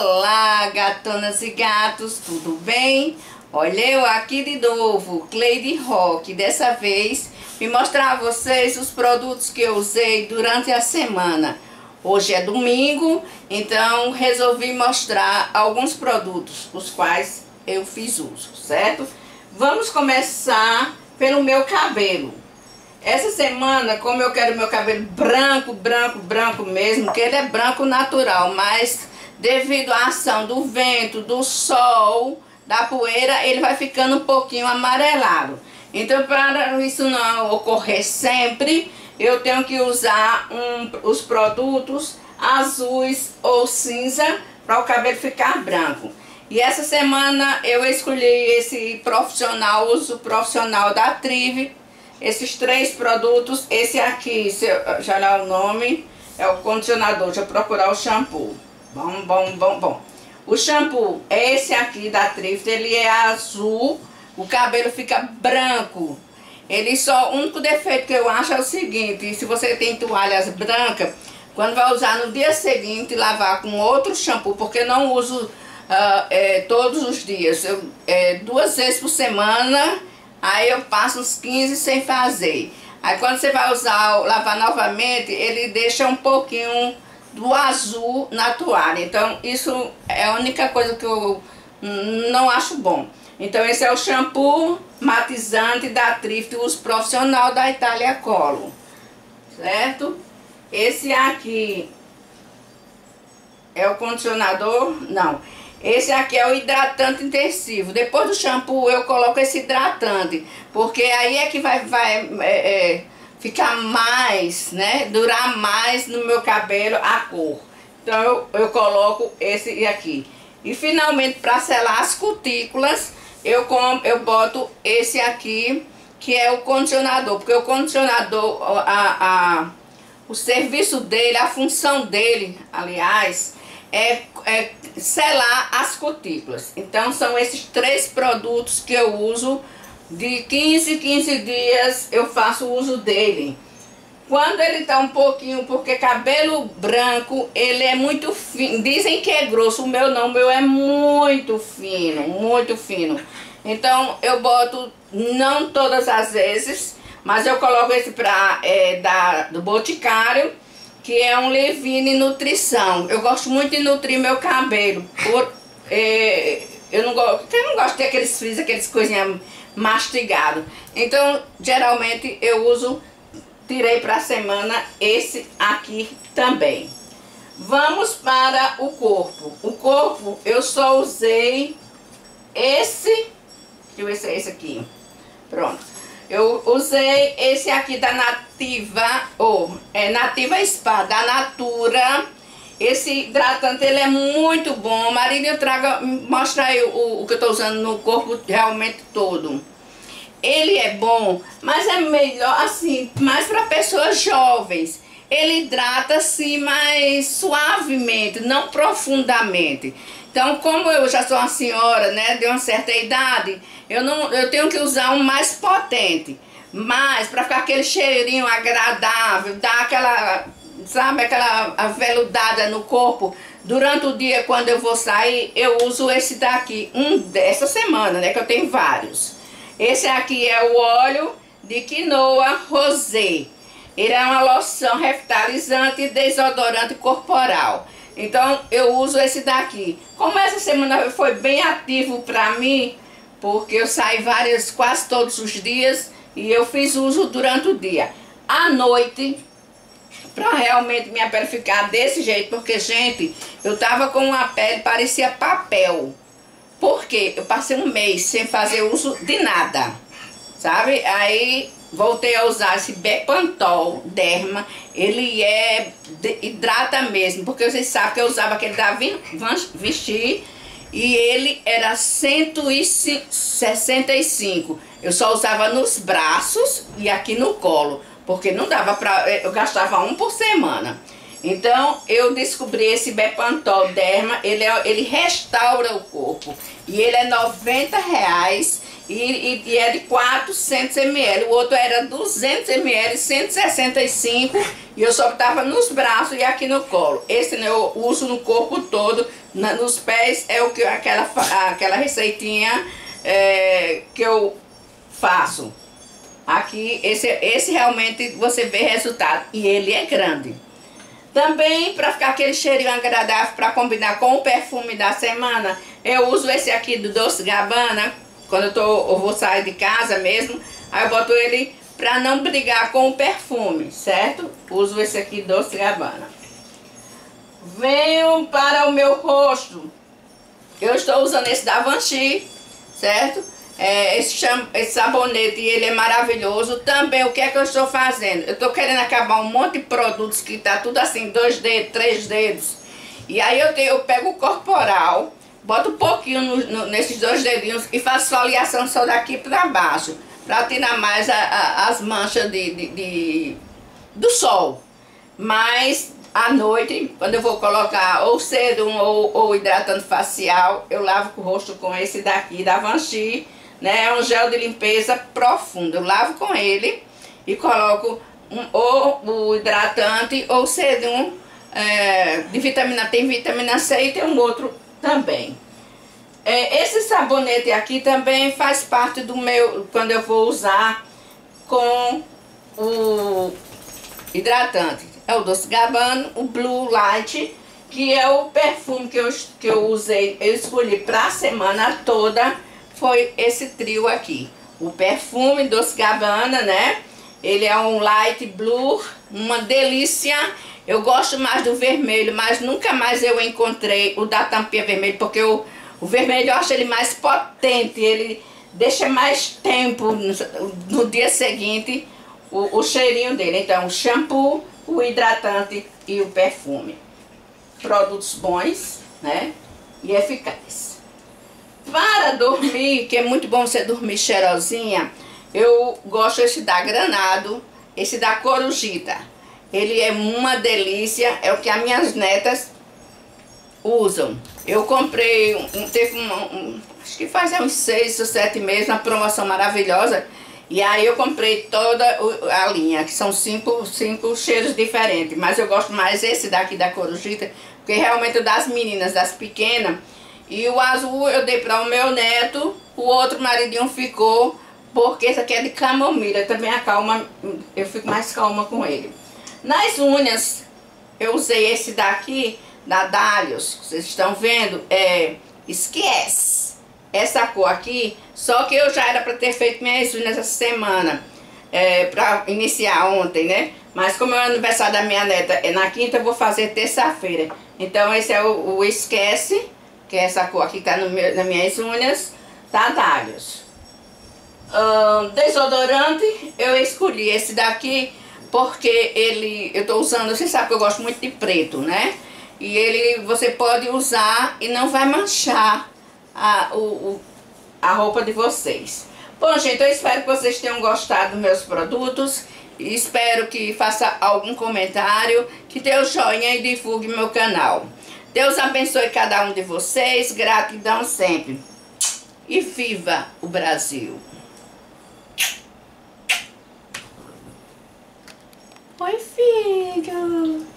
Olá, gatonas e gatos, tudo bem? Olha eu aqui de novo, Cleide Rock. Dessa vez, me mostrar a vocês os produtos que eu usei durante a semana. Hoje é domingo, então resolvi mostrar alguns produtos, os quais eu fiz uso, certo? Vamos começar pelo meu cabelo. Essa semana, como eu quero meu cabelo branco, branco, branco mesmo, que ele é branco natural, mas devido à ação do vento, do sol, da poeira, ele vai ficando um pouquinho amarelado. Então, para isso não ocorrer sempre, eu tenho que usar um, os produtos azuis ou cinza para o cabelo ficar branco. E essa semana eu escolhi esse profissional, uso profissional da Trive, esses três produtos. Esse aqui, já é o nome, é o condicionador, deixa eu procurar o shampoo. Bom, bom, bom, bom. O shampoo é esse aqui da Trift, ele é azul, o cabelo fica branco. Ele só, o único defeito que eu acho é o seguinte, se você tem toalhas brancas, quando vai usar no dia seguinte, lavar com outro shampoo, porque não uso uh, é, todos os dias, eu, é, duas vezes por semana, aí eu passo uns 15 sem fazer. Aí quando você vai usar, lavar novamente, ele deixa um pouquinho do azul na toalha. Então, isso é a única coisa que eu não acho bom. Então, esse é o shampoo matizante da Trift, uso profissional da Itália Colo. Certo? Esse aqui é o condicionador? Não. Esse aqui é o hidratante intensivo. Depois do shampoo eu coloco esse hidratante, porque aí é que vai, vai é, é, ficar mais, né? Durar mais no meu cabelo a cor. Então eu, eu coloco esse aqui. E finalmente para selar as cutículas, eu, com, eu boto esse aqui, que é o condicionador. Porque o condicionador, a, a, o serviço dele, a função dele, aliás, é, é selar as cutículas. Então são esses três produtos que eu uso de 15 em 15 dias eu faço uso dele. Quando ele tá um pouquinho, porque cabelo branco, ele é muito fino. Dizem que é grosso, o meu não, o meu é muito fino, muito fino. Então eu boto, não todas as vezes, mas eu coloco esse pra, é, da, do Boticário, que é um Levine Nutrição. Eu gosto muito de nutrir meu cabelo. Por, é, eu não gosto, eu não gosto de ter aqueles frizz, aqueles coisinhas mastigado. Então, geralmente eu uso, tirei para a semana esse aqui também. Vamos para o corpo. O corpo eu só usei esse, deixa eu ver se é esse aqui. Pronto. Eu usei esse aqui da Nativa, ou é Nativa Spa, da Natura. Esse hidratante, ele é muito bom. Marília, traga, mostra aí o, o que eu tô usando no corpo realmente todo ele é bom, mas é melhor assim, mais para pessoas jovens. Ele hidrata assim mais suavemente, não profundamente. Então, como eu já sou uma senhora, né, de uma certa idade, eu não eu tenho que usar um mais potente. Mas para ficar aquele cheirinho agradável, dar aquela, sabe, aquela aveludada no corpo, durante o dia quando eu vou sair, eu uso esse daqui, um dessa semana, né, que eu tenho vários. Esse aqui é o óleo de quinoa rosé. Ele é uma loção revitalizante e desodorante corporal. Então eu uso esse daqui. Como essa semana foi bem ativo para mim, porque eu saí várias, quase todos os dias e eu fiz uso durante o dia. À noite, para realmente minha pele ficar desse jeito, porque gente, eu tava com uma pele parecia papel. Porque eu passei um mês sem fazer uso de nada, sabe? Aí voltei a usar esse Bepantol Derma. Ele é hidrata mesmo, porque vocês sabem que eu usava aquele da Vichy e ele era 165. Eu só usava nos braços e aqui no colo, porque não dava pra... eu gastava um por semana. Então, eu descobri esse Bepantol Derma, ele, é, ele restaura o corpo. E ele é 90 reais e, e, e é de 400 ml. O outro era 200 ml, 165 e eu só estava nos braços e aqui no colo. Esse né, eu uso no corpo todo, na, nos pés é o que aquela, aquela receitinha é, que eu faço. Aqui, esse, esse realmente você vê resultado. E ele é grande. Também, para ficar aquele cheirinho agradável, para combinar com o perfume da semana, eu uso esse aqui do Doce Gabbana. Quando eu, tô, eu vou sair de casa mesmo, aí eu boto ele para não brigar com o perfume, certo? Uso esse aqui Doce Gabbana. Venho para o meu rosto. Eu estou usando esse da Vanchi, certo? É, esse, esse sabonete, ele é maravilhoso. Também, o que é que eu estou fazendo? Eu estou querendo acabar um monte de produtos que tá tudo assim, dois dedos, três dedos. E aí eu, tenho, eu pego o corporal, boto um pouquinho no, no, nesses dois dedinhos e faço foliação só daqui para baixo. Para tirar mais a, a, as manchas de, de, de, do sol. Mas à noite, quando eu vou colocar ou cedo ou, ou hidratante facial, eu lavo o rosto com esse daqui da Vanchi né? É um gel de limpeza profundo. Eu lavo com ele e coloco um, ou o hidratante ou sedum é, de vitamina, tem vitamina C e tem um outro também. É, esse sabonete aqui também faz parte do meu, quando eu vou usar com o hidratante. É o Doce Gabbana, o Blue Light, que é o perfume que eu, que eu usei, eu escolhi para a semana toda foi esse trio aqui. O perfume Doce Gabbana, né? Ele é um light blue, uma delícia. Eu gosto mais do vermelho, mas nunca mais eu encontrei o da tampinha vermelho, porque o, o vermelho eu acho ele mais potente, ele deixa mais tempo no, no dia seguinte o, o cheirinho dele. Então, o shampoo, o hidratante e o perfume. Produtos bons, né? E eficazes. Para dormir, que é muito bom você dormir cheirosinha, eu gosto esse da Granado, esse da Corujita. Ele é uma delícia, é o que as minhas netas usam. Eu comprei, um, teve um, um, acho que faz uns seis ou sete meses, uma promoção maravilhosa. E aí eu comprei toda a linha, que são cinco, cinco cheiros diferentes. Mas eu gosto mais esse daqui da Corujita, porque realmente das meninas, das pequenas, e o azul eu dei para o meu neto, o outro maridinho ficou, porque esse aqui é de camomila, também acalma, eu fico mais calma com ele. Nas unhas, eu usei esse daqui, da Dalios, vocês estão vendo, é Esquece. Essa cor aqui, só que eu já era para ter feito minhas unhas essa semana, é, para iniciar ontem, né? Mas como é o aniversário da minha neta é na quinta, eu vou fazer terça-feira. Então esse é o, o Esquece que é essa cor aqui que tá no meu, nas minhas unhas, tá talhos. Um, desodorante, eu escolhi esse daqui porque ele, eu tô usando, você sabe que eu gosto muito de preto, né? E ele, você pode usar e não vai manchar a, o, o, a roupa de vocês. Bom, gente, eu espero que vocês tenham gostado dos meus produtos. Espero que faça algum comentário, que dê o joinha e divulgue meu canal. Deus abençoe cada um de vocês. Gratidão sempre. E viva o Brasil. Oi, filho.